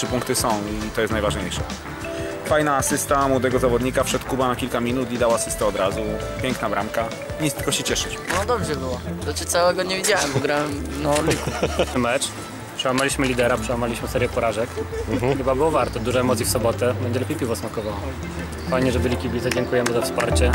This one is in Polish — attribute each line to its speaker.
Speaker 1: trzy punkty są i to jest najważniejsze. Fajna asysta młodego zawodnika, wszedł Kuba na kilka minut i dał asystę od razu. Piękna bramka. Nic tylko się cieszyć.
Speaker 2: No dobrze było. Znaczy całego nie widziałem, bo grałem no
Speaker 3: mecz. Przełamaliśmy lidera, przełamaliśmy serię porażek. Chyba było warto, dużo emocji w sobotę. Będzie lepiej piwo smakowało. Fajnie, że byli kibice, dziękujemy za wsparcie.